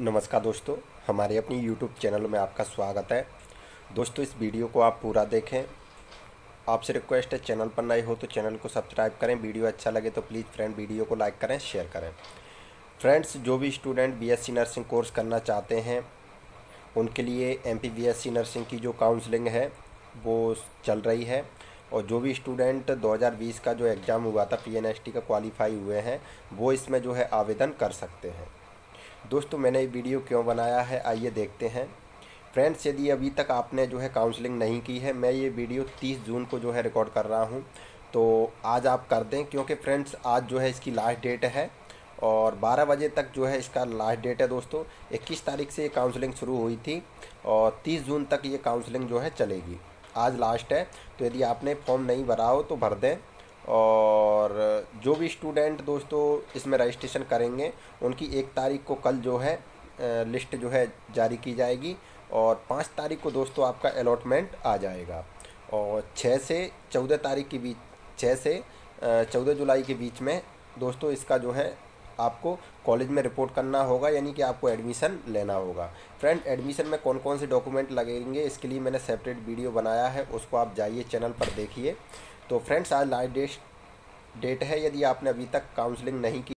नमस्कार दोस्तों, हमारे अपनी यूट्यूब चैनल में आपका स्वागत है। दोस्तों, इस वीडियो को आप पूरा देखें। आपसे रिक्वेस्ट है, चैनल पर नए हो तो चैनल को सब्सक्राइब करें। वीडियो अच्छा लगे तो प्लीज़ फ्रेंड वीडियो को लाइक करें शेयर करें। फ्रेंड्स जो भी स्टूडेंट बीएससी नर्सिंग कोर्स करना चाहते हैं, उनके लिए एम पी नर्सिंग की जो काउंसलिंग है, वो चल रही है। और जो भी स्टूडेंट 2020 का जो एग्ज़ाम हुआ था पीएनएसटी का क्वालिफाई हुए हैं, वो इसमें जो है आवेदन कर सकते हैं। दोस्तों, मैंने ये वीडियो क्यों बनाया है? आइए देखते हैं। फ्रेंड्स, यदि अभी तक आपने जो है काउंसलिंग नहीं की है, मैं ये वीडियो 30 जून को जो है रिकॉर्ड कर रहा हूँ। तो आज आप कर दें, क्योंकि फ्रेंड्स, आज जो है इसकी लास्ट डेट है और 12 बजे तक जो है इसका लास्ट डेट है दोस्तों। 21 तारीख से ये काउंसलिंग शुरू हुई थी और 30 जून तक ये काउंसलिंग जो है चलेगी। आज लास्ट है तो यदि आपने फॉर्म नहीं भरा हो तो भर दें। और जो भी स्टूडेंट दोस्तों इसमें रजिस्ट्रेशन करेंगे, उनकी एक तारीख को कल जो है लिस्ट जो है जारी की जाएगी और पाँच तारीख को दोस्तों आपका अलॉटमेंट आ जाएगा। और छः से चौदह तारीख के बीच छः से चौदह जुलाई के बीच में दोस्तों इसका जो है आपको कॉलेज में रिपोर्ट करना होगा, यानी कि आपको एडमिशन लेना होगा। फ्रेंड एडमिशन में कौन कौन से डॉक्यूमेंट लगेंगे, इसके लिए मैंने सेपरेट वीडियो बनाया है, उसको आप जाइए चैनल पर देखिए। तो फ्रेंड्स आज लास्ट डेट डेट है यदि आपने अभी तक काउंसलिंग नहीं की।